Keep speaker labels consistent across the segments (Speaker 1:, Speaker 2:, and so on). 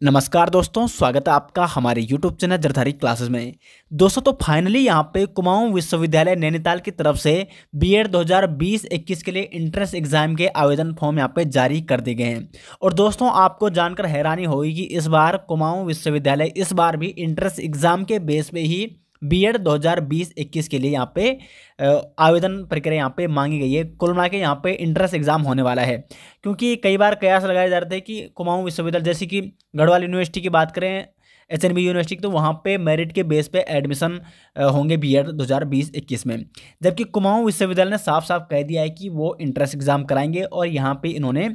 Speaker 1: नमस्कार दोस्तों, स्वागत है आपका हमारे यूट्यूब चैनल जरधारी क्लासेस में। दोस्तों तो फाइनली यहाँ पे कुमाऊं विश्वविद्यालय नैनीताल की तरफ़ से बीएड 2020-21 के लिए इंट्रेंस एग्ज़ाम के आवेदन फॉर्म यहाँ पे जारी कर दिए गए हैं। और दोस्तों, आपको जानकर हैरानी होगी कि इस बार कुमाऊं विश्वविद्यालय इस बार भी इंट्रेंस एग्ज़ाम के बेस पे ही बी एड दो हज़ार बीस इक्कीस के लिए यहाँ पे आवेदन प्रक्रिया यहाँ पे मांगी गई है। कुल मिला के यहाँ पे इंट्रेंस एग्ज़ाम होने वाला है। क्योंकि कई बार कयास लगाए जा रहे थे कि कुमाऊं विश्वविद्यालय, जैसे कि गढ़वाल यूनिवर्सिटी की बात करें एच एन बी यूनिवर्सिटी तो वहाँ पे मेरिट के बेस पे एडमिशन होंगे बी एड दो हज़ार बीस इक्कीस में। जबकि कुमाऊं विश्वविद्यालय ने साफ़ साफ़ कह दिया है कि वो इंट्रेंस एग्ज़ाम कराएँगे और यहाँ पे इन्होंने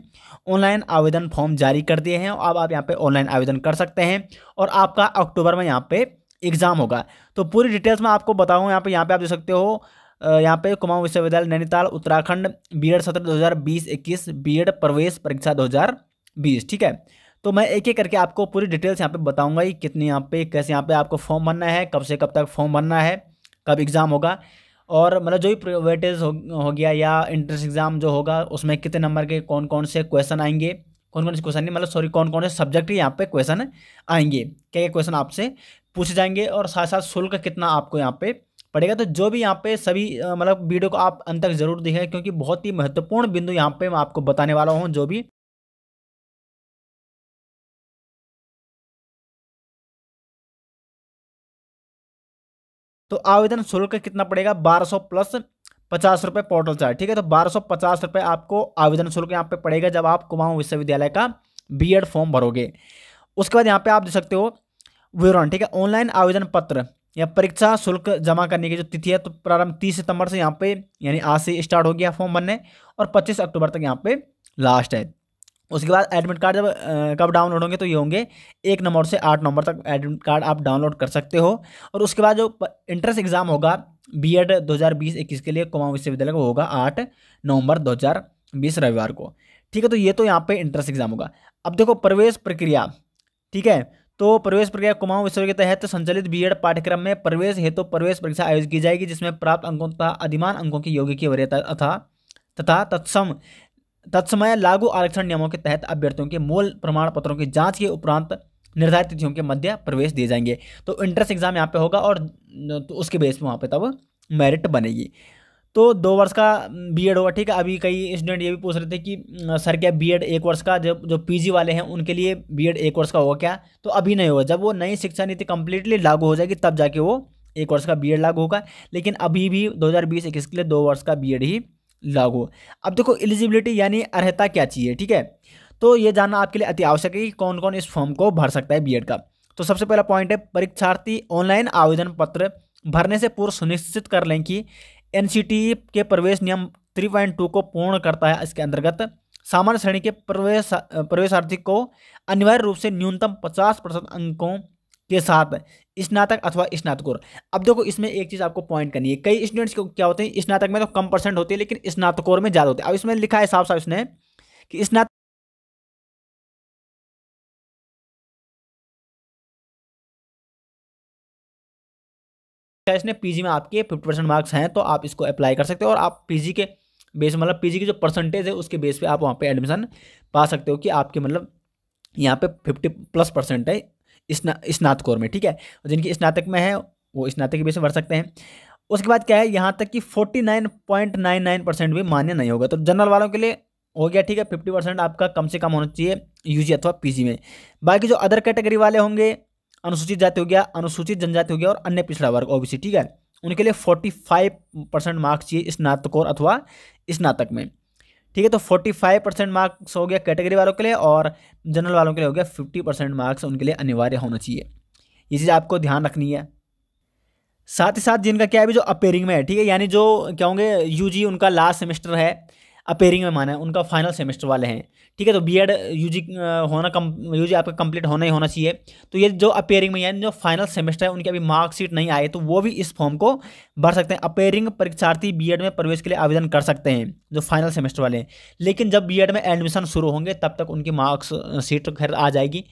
Speaker 1: ऑनलाइन आवेदन फॉर्म जारी कर दिए हैं। अब आप यहाँ पे ऑनलाइन आवेदन कर सकते हैं और आपका अक्टूबर में यहाँ पे एग्ज़ाम होगा। तो पूरी डिटेल्स मैं आपको बताऊँ यहाँ पे यहाँ पे आप देख सकते हो यहाँ पे कुमाऊं विश्वविद्यालय नैनीताल उत्तराखंड बी एड सत्र दो हज़ार बीस इक्कीस बी एड प्रवेश परीक्षा दो हज़ार बीस ठीक है? तो मैं एक एक करके आपको पूरी डिटेल्स यहाँ पे बताऊँगा कि कितनी यहाँ पे कैसे यहाँ पे आपको फॉर्म भरना है कब से कब तक फॉर्म भरना है कब एग्ज़ाम होगा और मतलब जो भी वेटेज हो, हो गया या इंट्रेंस एग्ज़ाम जो होगा उसमें कितने नंबर के कौन कौन से क्वेश्चन आएँगे कौन कौन से क्वेश्चन नहीं मतलब सॉरी कौन कौन से सब्जेक्ट यहाँ पे क्वेश्चन आएँगे। क्या क्या क्वेश्चन आपसे पूछे जाएँगे और साथ साथ शुल्क कितना आपको यहाँ पे पड़ेगा। तो जो भी यहाँ पे सभी मतलब वीडियो को आप अंत तक ज़रूर देखें, क्योंकि बहुत ही महत्वपूर्ण बिंदु यहाँ पे मैं आपको बताने वाला हूँ, जो भी तो आवेदन शुल्क कितना पड़ेगा? बारह सौ प्लस पचास रुपये पोर्टल चार्ज, ठीक है? तो बारह सौ पचास रुपये आपको आवेदन शुल्क यहाँ पे पड़ेगा जब आप कुमाऊं विश्वविद्यालय का बीएड फॉर्म भरोगे। उसके बाद यहाँ पे आप देख सकते हो विवरण, ठीक है? ऑनलाइन आवेदन पत्र या परीक्षा शुल्क जमा करने की जो तिथि है तो प्रारंभ तीस सितंबर से यहाँ पे, यानी आज से स्टार्ट हो गया फॉर्म भरने और पच्चीस अक्टूबर तक यहाँ पे लास्ट है। उसके बाद एडमिट कार्ड जब कब डाउनलोड होंगे तो ये होंगे एक नंबर से आठ नंबर तक एडमिट कार्ड आप डाउनलोड कर सकते हो। और उसके बाद जो इंट्रेंस एग्ज़ाम होगा बी एड दो हज़ार बीस इक्कीस के लिए कुमाऊं विश्वविद्यालय को होगा आठ नवंबर दो हज़ार बीस रविवार को। ठीक है तो ये तो यहाँ पे इंट्रेंस एग्ज़ाम होगा। अब देखो, प्रवेश प्रक्रिया, ठीक है? तो प्रवेश प्रक्रिया कुमाऊं विश्वविद्यालय के तहत संचालित बीएड पाठ्यक्रम में प्रवेश हेतु प्रवेश परीक्षा आयोजित की जाएगी, जिसमें प्राप्त अंकों तथा अधिमान अंकों की योग्य की वरीयता तथा तथा तत्सम, तत्समय लागू आरक्षण नियमों के तहत अभ्यर्थियों के मूल प्रमाण पत्रों की जाँच के उपरांत निर्धारित तिथियों के मध्य प्रवेश दिए जाएँगे। तो इंट्रेंस एग्ज़ाम यहाँ पे होगा और तो उसके बेस पे वहाँ पे तब मेरिट बनेगी। तो दो वर्ष का बीएड होगा, ठीक है? अभी कई स्टूडेंट ये भी पूछ रहे थे कि सर क्या बीएड एक वर्ष का, जब, जो पीजी वाले हैं, उनके लिए बीएड एक वर्ष का होगा क्या? तो अभी नहीं होगा। जब वो नई शिक्षा नीति कंप्लीटली लागू हो जाएगी, तब जाके वो एक वर्ष का बीएड लागू होगा। लेकिन अभी भी दो हज़ार बीस इक्कीस के लिए दो वर्ष का बीएड ही लागू अब देखो एलिजिबिलिटी यानी अर्हता क्या चाहिए, ठीक है? तो ये जानना आपके लिए अति आवश्यक है कि कौन कौन इस फॉर्म को भर सकता है बीएड का। तो सबसे पहला पॉइंट है, परीक्षार्थी ऑनलाइन आवेदन पत्र भरने से पूर्व सुनिश्चित कर लें कि एनसीटीई के प्रवेश नियम थ्री पॉइंट टू को पूर्ण करता है इसके अंतर्गत। सामान्य श्रेणी के प्रवेश, प्रवेशार्थी को अनिवार्य रूप से न्यूनतम पचास प्रतिशत अंकों के साथ स्नातक अथवा स्नातकोर अब देखो, इसमें एक चीज़ आपको पॉइंट करनी है। कई स्टूडेंट्स को क्या होते हैं? स्नातक में तो कम परसेंट होती है, लेकिन स्नातकोर में ज़्यादा होते हैं। अब इसमें लिखा है साफ़ साफ़ इसने कि स्नातक इसने पीजी में आपके फिफ्टी परसेंट मार्क्स हैं तो आप इसको अप्लाई कर सकते हो और आप पीजी के बेस मतलब पीजी की जो परसेंटेज है, उसके बेस पे आप वहाँ पे एडमिशन पा सकते हो कि आपके मतलब यहाँ पे फिफ्टी प्लस परसेंट है स्नातकोर में, ठीक है? जिनकी स्नातक में है, वो स्नातक के बेस में भर सकते हैं। उसके बाद क्या है, यहाँ तक कि forty nine point nine nine percent भी मान्य नहीं होगा। तो जनरल वालों के लिए हो गया, ठीक है फिफ्टी परसेंट आपका कम से कम होना चाहिए यूजी अथवा पीजी में। बाकी जो अदर कैटेगरी वाले होंगे अनुसूचित जाति हो गया, अनुसूचित जनजाति हो गया और अन्य पिछड़ा वर्ग ओबीसी ठीक है? उनके लिए फोर्टी फाइव परसेंट मार्क्स चाहिए स्नातकोर अथवा स्नातक में। ठीक है तो फोर्टी फाइव परसेंट मार्क्स हो गया कैटेगरी वालों के लिए और जनरल वालों के लिए हो गया फिफ्टी परसेंट मार्क्स उनके लिए अनिवार्य होना चाहिए। ये चीज़ आपको ध्यान रखनी है। साथ ही साथ जिनका क्या है भी जो अपेयरिंग में है, ठीक है? यानी जो, क्या होंगे यूजी उनका लास्ट सेमेस्टर है अपेयरिंग में माना है, उनका फाइनल सेमेस्टर वाले हैं। ठीक है तो बी एड यू जी होना कम यू जी आपका कंप्लीट होना ही होना चाहिए। तो ये जो अपेयरिंग में यानी जो फाइनल सेमेस्टर है, उनके अभी मार्कशीट नहीं आए तो वो भी इस फॉर्म को भर सकते हैं। अपेयरिंग परीक्षार्थी बी एड में प्रवेश के लिए आवेदन कर सकते हैं, जो फाइनल सेमेस्टर वाले हैं। लेकिन जब बी एड में एडमिशन शुरू होंगे, तब तक उनकी मार्क्स सीट खैर आ जाएगी।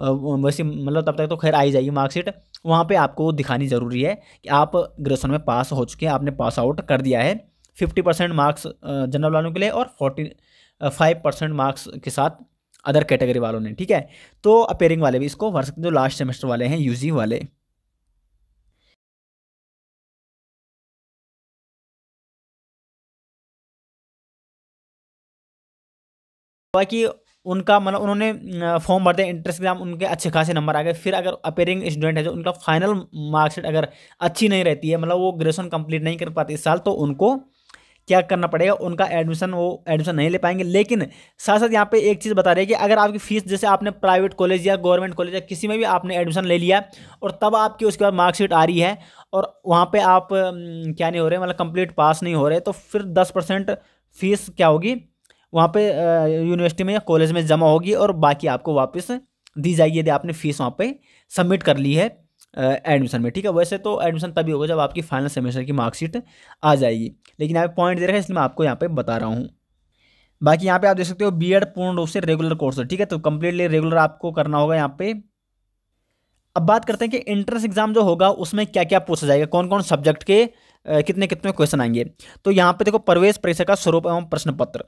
Speaker 1: वैसे मतलब तब तक तो खैर आई जाएगी मार्कशीट वहाँ पे आपको दिखानी ज़रूरी है कि आप ग्रेजुएशन में पास हो चुके हैं, आपने पास आउट कर दिया है। फिफ्टी परसेंट मार्क्स जनरल वालों के लिए और फोर्टी फाइव परसेंट मार्क्स के साथ अदर कैटेगरी वालों ने, ठीक है? तो अपेयरिंग वाले भी इसको भर सकते जो लास्ट सेमेस्टर वाले हैं यूजी वाले। बाकी उनका मतलब उन्होंने फॉर्म भरते इंट्रेंस एग्ज़ाम उनके अच्छे खासे नंबर आ गए। फिर अगर अपेयरिंग स्टूडेंट है जो, उनका फाइनल मार्कशीट अगर अच्छी नहीं रहती है मतलब वो ग्रेजुएशन कंप्लीट नहीं कर पाते इस साल तो उनको क्या करना पड़ेगा, उनका एडमिशन वो एडमिशन नहीं ले पाएँगे। लेकिन साथ साथ यहाँ पे एक चीज़ बता रही है कि अगर आपकी फ़ीस जैसे आपने प्राइवेट कॉलेज या गवर्नमेंट कॉलेज या किसी में भी आपने एडमिशन ले लिया और तब आपकी उसके बाद मार्कशीट आ रही है और वहाँ पर आप क्या नहीं हो रहे मतलब कंप्लीट पास नहीं हो रहे तो फिर दस फ़ीस क्या होगी? वहाँ पे यूनिवर्सिटी में या कॉलेज में जमा होगी और बाकी आपको वापस दी जाएगी यदि आपने फ़ीस वहाँ पे सबमिट कर ली है। एडमिशन में, ठीक है? वैसे तो एडमिशन तभी होगा जब आपकी फाइनल सेमेस्टर की मार्कशीट आ जाएगी। लेकिन यहाँ पे पॉइंट दे रखा है, इसलिए मैं आपको यहाँ पे बता रहा हूँ। बाकी यहाँ पे आप देख सकते हो बी पूर्ण रूप से रेगुलर कोर्स है, ठीक है? तो कम्प्लीटली रेगुलर आपको करना होगा यहाँ पे। अब बात करते हैं कि इंट्रेंस एग्ज़ाम जो होगा, उसमें क्या क्या पूछा जाएगा? कौन कौन सब्जेक्ट के कितने कितने क्वेश्चन आएँगे? तो यहाँ पे देखो, प्रवेश परीक्षा का स्वरूप एवं प्रश्न पत्र।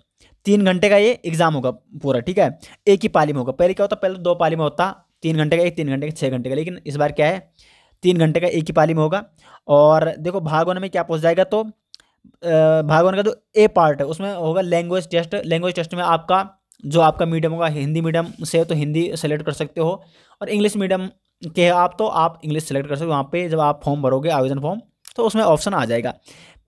Speaker 1: तीन घंटे का ये एग्ज़ाम होगा पूरा, ठीक है? एक ही पाली में होगा। पहले क्या होता? पहले दो पाली में होता तीन घंटे का, एक तीन घंटे का छः घंटे का। लेकिन इस बार क्या है, तीन घंटे का एक ही पाली में होगा। और देखो, भागवन में क्या पूछ जाएगा तो भागवन का जो ए पार्ट है, उसमें होगा लैंग्वेज टेस्ट लैंग्वेज टेस्ट में आपका, जो आपका मीडियम होगा, हिंदी मीडियम से तो हिंदी सेलेक्ट कर सकते हो। और इंग्लिश मीडियम के आप तो आप इंग्लिश सेलेक्ट कर सकते हो। वहाँ पे जब आप फॉर्म भरोगे, आवेदन फॉर्म तो उसमें ऑप्शन आ जाएगा।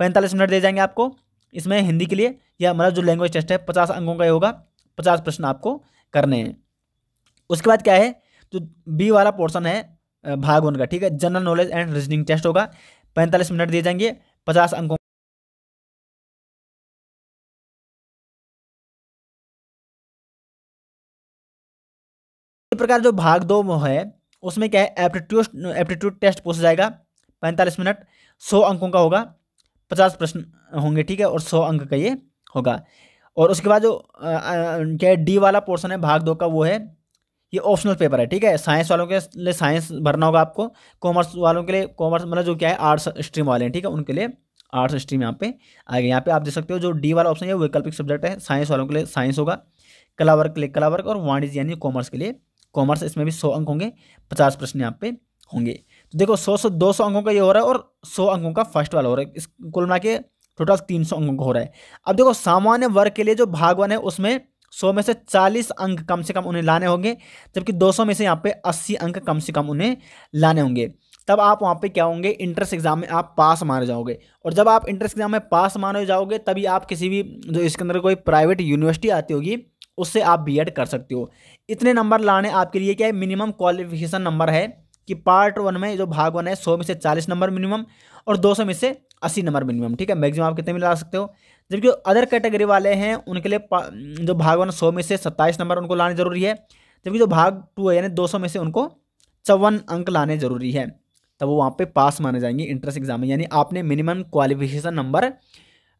Speaker 1: पैंतालीस मिनट दे जाएँगे आपको इसमें हिंदी के लिए। या मतलब जो लैंग्वेज टेस्ट है, पचास अंकों का ही होगा। पचास प्रश्न आपको करने हैं। उसके बाद क्या है जो बी वाला पोर्सन है भाग वन का, ठीक है? General knowledge and reasoning test होगा। पैंतालीस मिनट दिए जाएँगे, पचास अंकों प्रकार जो भाग दो है, उसमें क्या है? एप्टीट्यूड एप्टीट्यूड टेस्ट पूछा जाएगा, पैंतालीस मिनट, सौ अंकों का होगा, पचास प्रश्न होंगे, ठीक है? और सौ अंक का ये होगा। और उसके बाद जो क्या है? डी वाला पोर्शन है, भाग दो का वो है ये ऑप्शनल पेपर है, ठीक है? साइंस वालों के लिए साइंस भरना होगा आपको। कॉमर्स वालों के लिए कॉमर्स मतलब जो क्या है आर्ट्स स्ट्रीम वाले हैं, ठीक है? उनके लिए आर्ट्स स्ट्रीम यहाँ पे आएगा। यहाँ पे आप देख सकते हो जो डी वाला ऑप्शन है वैकल्पिक सब्जेक्ट है। साइंस वालों के लिए साइंस होगा। कला वर्ग के लिए कला वर्ग और वाणिज्य यानी कॉमर्स के लिए कॉमर्स इसमें भी सौ अंक होंगे, पचास प्रश्न यहाँ पे होंगे। तो देखो, सौ सौ दो सौ अंकों का ये हो रहा है और सौ अंकों का फ़र्स्ट वाला हो रहा है। इस कुल मिला के टोटल तीन सौ अंकों का हो रहा है। अब देखो, सामान्य वर्ग के लिए जो भाग वन है, उसमें सौ में से चालीस अंक कम से कम उन्हें लाने होंगे, जबकि दो सौ में से यहाँ पे अस्सी अंक कम से कम उन्हें लाने होंगे। तब आप वहाँ पे क्या होंगे इंट्रेंस एग्ज़ाम में आप पास माने जाओगे। और जब आप इंट्रेंस एग्ज़ाम में पास माने जाओगे, तभी आप किसी भी, जो इसके अंदर कोई प्राइवेट यूनिवर्सिटी आती होगी, उससे आप बी कर सकते हो। इतने नंबर लाने आपके लिए क्या है मिनिमम क्वालिफिकेशन नंबर है। कि पार्ट वन में जो भाग वन है, सौ में से चालीस नंबर मिनिमम और दो सौ में से अस्सी नंबर मिनिमम ठीक है? मैक्सिमम आप कितने में ला सकते हो? जबकि अदर कैटेगरी वाले हैं, उनके लिए जो भाग वन सौ में से सत्ताईस नंबर उनको लाने ज़रूरी है, जबकि जो भाग टू है, यानी दो सौ में से उनको चौवन अंक लाने ज़रूरी है। तब वो वहाँ पे पास माने जाएँगे इंट्रेंस एग्ज़ाम में, यानी आपने मिनिमम क्वालिफिकेशन नंबर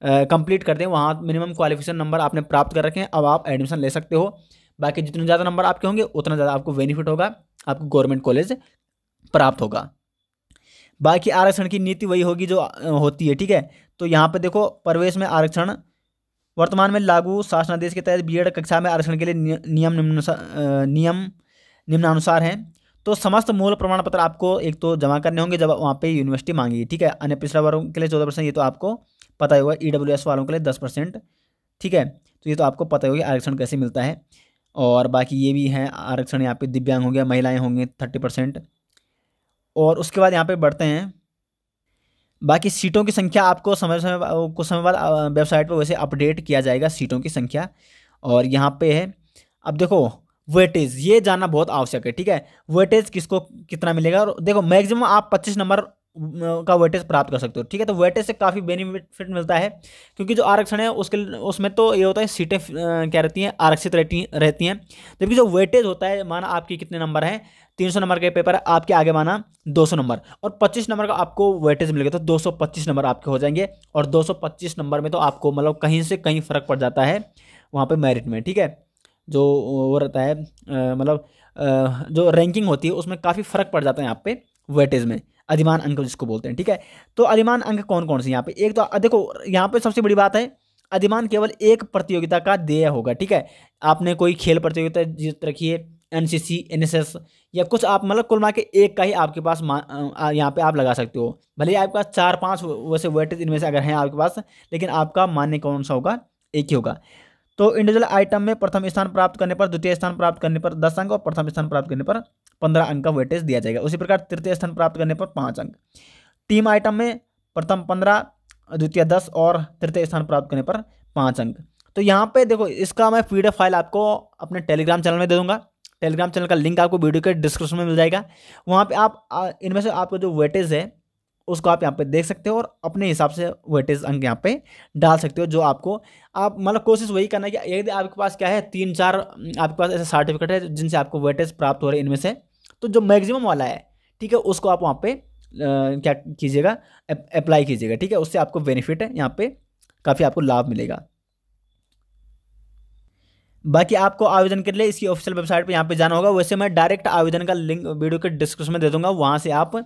Speaker 1: कंप्लीट कर दें वहाँ मिनिमम क्वालिफिकेशन नंबर आपने प्राप्त कर रखे हैं, अब आप एडमिशन ले सकते हो। बाकी जितने ज़्यादा नंबर आपके होंगे, उतना ज़्यादा आपको बेनिफिट होगा, आपको गवर्नमेंट कॉलेज प्राप्त होगा। बाकी आरक्षण की नीति वही होगी जो होती है, ठीक है? तो यहाँ पर देखो, प्रवेश में आरक्षण, वर्तमान में लागू शासनादेश के तहत बी कक्षा में आरक्षण के लिए नियम निम्न नियम निम्नानुसार हैं। तो समस्त मूल प्रमाण पत्र आपको एक तो जमा करने होंगे जब वहाँ पे यूनिवर्सिटी मांगेगी, ठीक है? अन्य पिछड़ा वर्गों के लिए चौदह परसेंट, ये तो आपको पता ही होगा ई डब्ल्यू एस वालों के लिए दस परसेंट, ठीक है? तो ये तो आपको पता होगा आरक्षण कैसे मिलता है। और बाकी ये भी हैं, आरक्षण यहाँ पे दिव्यांग हो गया महिलाएँ होंगे थर्टी परसेंट और उसके बाद यहाँ पे बढ़ते हैं। बाकी सीटों की संख्या आपको समय समय कुछ समय बाद वेबसाइट पर वैसे अपडेट किया जाएगा सीटों की संख्या। और यहाँ पे है, अब देखो, वेटेज, ये जानना बहुत आवश्यक है, ठीक है? वेटेज किसको, कितना मिलेगा? और देखो, मैक्सिमम आप पच्चीस नंबर का वेटेज प्राप्त कर सकते हो। ठीक है तो वेटेज से काफ़ी बेनिफिट मिलता है, क्योंकि जो आरक्षण है, उसके उसमें तो ये होता है, सीटें क्या रहती हैं, आरक्षित रहती रहती हैं। जबकि जो वेटेज होता है, माना आपकी कितने नंबर हैं, तीन सौ नंबर के पेपर आपके आगे माना दो सौ नंबर और पच्चीस नंबर का आपको वेटेज मिलेगा तो दो सौ पच्चीस नंबर आपके हो जाएँगे, और दो सौ पच्चीस नंबर में तो आपको मतलब कहीं से कहीं फ़र्क पड़ जाता है, वहाँ पर मेरिट में, ठीक है। जो वो रहता है मतलब जो रैंकिंग होती है, उसमें काफ़ी फ़र्क पड़ जाता है यहाँ पे वेटेज में। अधिमान अंक जिसको बोलते हैं, ठीक है? तो अधिमान अंक कौन कौन से यहाँ पे? एक तो देखो, यहाँ पे सबसे बड़ी बात है, अधिमान केवल एक प्रतियोगिता का देय होगा, ठीक है? आपने कोई खेल प्रतियोगिता जीत रखी है एनसीसी एनएसएस या कुछ आप मतलब कुल के एक का ही आपके पास यहाँ पे आप लगा सकते हो। भले ही आपके पास चार पाँच वैसे वेटेज इनमें से अगर हैं आपके पास, लेकिन आपका मान्य कौन सा होगा? एक ही होगा। तो इंडिविजुअल आइटम में प्रथम स्थान प्राप्त करने पर, द्वितीय स्थान प्राप्त करने पर दस अंक और प्रथम स्थान प्राप्त करने पर पंद्रह अंक का वेटेज दिया जाएगा। उसी प्रकार तृतीय स्थान प्राप्त करने पर पाँच अंक। टीम आइटम में प्रथम पंद्रह, द्वितीय दस और तृतीय स्थान प्राप्त करने पर पाँच अंक। तो यहाँ पे देखो, इसका मैं पी फ़ाइल आपको अपने टेलीग्राम चैनल में दे दूँगा। टेलीग्राम चैनल का लिंक आपको वीडियो के डिस्क्रिप्शन में मिल जाएगा। वहाँ पे आप इनमें से आपका जो वेटेज है, उसको आप यहाँ पे देख सकते हो और अपने हिसाब से वेटेज अंक यहाँ पे डाल सकते हो, जो आपको, आप मतलब कोशिश वही करना कि यदि आपके पास क्या है, तीन चार, आपके पास ऐसे सर्टिफिकेट है जिनसे आपको वेटेज प्राप्त हो रहे हैं इनमें से। तो जो मैक्सिमम वाला है, ठीक है, उसको आप वहाँ पे क्या कीजिएगा अप्लाई कीजिएगा, ठीक है, उससे आपको बेनिफिट है, यहाँ पे काफ़ी आपको लाभ मिलेगा। बाकी आपको आवेदन के लिए इसकी ऑफिशियल वेबसाइट पे यहाँ पे जाना होगा, वैसे मैं डायरेक्ट आवेदन का लिंक वीडियो के डिस्क्रिप्शन में दे दूँगा, वहाँ से आप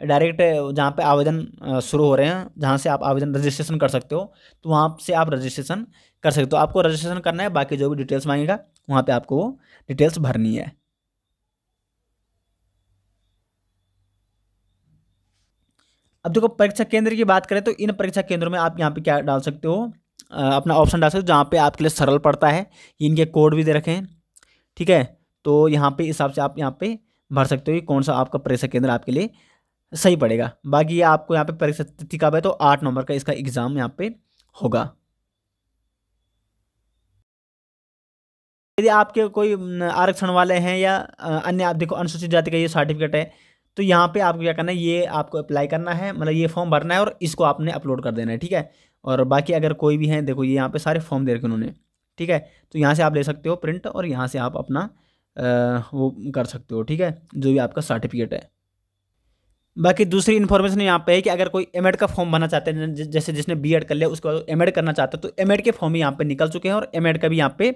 Speaker 1: डायरेक्ट जहाँ पे आवेदन शुरू हो रहे हैं, जहाँ से आप आवेदन रजिस्ट्रेशन कर सकते हो तो वहाँ से आप रजिस्ट्रेशन कर सकते हो। आपको रजिस्ट्रेशन करना है, बाकी जो भी डिटेल्स मांगेगा, वहाँ पर आपको वो डिटेल्स भरनी है। अब देखो, परीक्षा केंद्र की बात करें तो इन परीक्षा केंद्रों में आप यहाँ पे क्या डाल सकते हो? अपना ऑप्शन डाल सकते हो, जहाँ पे आपके लिए सरल पड़ता है। इनके कोड भी दे रखे हैं, ठीक है? तो यहाँ पे हिसाब से आप यहाँ पे भर सकते हो कि कौन सा आपका परीक्षा केंद्र आपके लिए सही पड़ेगा। बाकी आपको यहाँ पे परीक्षा तिथि कब है तो आठ नवंबर का इसका एग्ज़ाम यहाँ पे होगा। यदि आपके कोई आरक्षण वाले हैं या अन्य आप देखो, अनुसूचित जाति का ये सर्टिफिकेट है तो यहाँ पे आपको क्या करना है ये आपको अप्लाई करना है मतलब ये फॉर्म भरना है और इसको आपने अपलोड कर देना है ठीक है? और बाकी अगर कोई भी है देखो ये यहाँ पे सारे फॉर्म दे रखे उन्होंने ठीक है? तो यहाँ से आप ले सकते हो प्रिंट और यहाँ से आप अपना आ, वो कर सकते हो ठीक है? जो भी आपका सर्टिफिकेट है। बाकी दूसरी इन्फॉर्मेशन यहाँ पे है कि अगर कोई एम का फॉर्म भरना चाहते हैं जैसे जिसने बी कर लिया उसके बाद एम करना चाहते हैं तो एम के फॉर्म भी यहाँ पे निकल चुके हैं और एम का भी यहाँ पे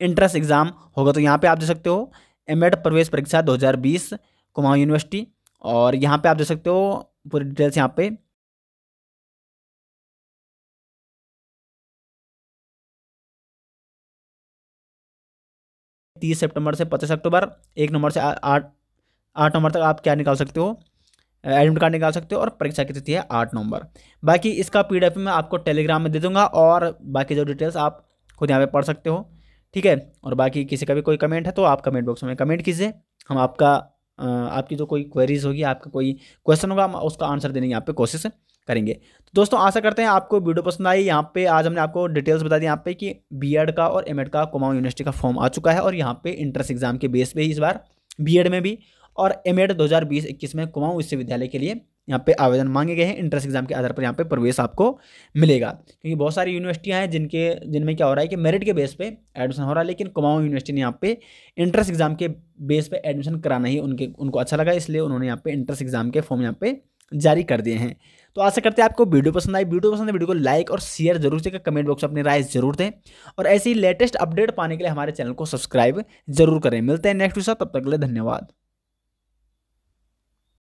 Speaker 1: इंट्रेंस एग्ज़ाम होगा। तो यहाँ पे आप दे सकते हो एम प्रवेश परीक्षा 2020 कुमाऊं यूनिवर्सिटी और यहाँ पे आप देख सकते हो पूरी डिटेल्स यहाँ पे। तीस सितंबर से पच्चीस अक्टूबर, एक नंबर से आठ आठ नंबर तक आप क्या निकाल सकते हो? एडमिट कार्ड निकाल सकते हो और परीक्षा की तिथि है आठ नवंबर बाकी इसका पीडीएफ मैं आपको टेलीग्राम में दे दूँगा और बाकी जो डिटेल्स आप खुद यहाँ पे पढ़ सकते हो, ठीक है? और बाकी किसी का भी कोई कमेंट है तो आप कमेंट बॉक्स में कमेंट कीजिए। हम आपका आपकी जो कोई क्वेरीज होगी, आपका कोई क्वेश्चन होगा, हम उसका आंसर देने की यहाँ पे कोशिश करेंगे। तो दोस्तों, आशा करते हैं आपको वीडियो पसंद आई। यहाँ पे आज हमने आपको डिटेल्स बता दी यहाँ पे कि बी का और एम का कुमाऊं यूनिवर्सिटी का फॉर्म आ चुका है और यहाँ पे इंट्रेंस एग्ज़ाम के बेस पे ही इस बार बी में भी और एम एड दो हज़ार बीस इक्कीस में कुमाऊं विश्वविद्यालय के लिए यहाँ पे आवेदन मांगे गए हैं। इंट्रेंस एग्ज़ाम के आधार पर यहाँ पे प्रवेश आपको मिलेगा। क्योंकि बहुत सारी यूनिवर्सिटियाँ हैं जिनके, जिनमें क्या हो रहा है कि मेरिट के बेस पे एडमिशन हो रहा है, लेकिन कुमाऊं यूनिवर्सिटी ने यहाँ पे इंट्रेंस एग्ज़ाम के बेस पे एडमिशन कराना ही उनके, उनको अच्छा लगा, इसलिए उन्होंने यहाँ पे इंट्रेंस एग्ज़ाम के फॉर्म यहाँ पे जारी कर दिए हैं। तो आशा करते हैं आपको वीडियो पसंद आई। वीडियो पसंद है, वीडियो को लाइक और शेयर ज़रूर से कमेंट बॉक्स में अपनी राय ज़रूर दें। और ऐसी लेटेस्ट अपडेट पाने के लिए हमारे चैनल को सब्सक्राइब ज़रूर करें। मिलते हैं नेक्स्ट वीडियो तब तक के लिए धन्यवाद।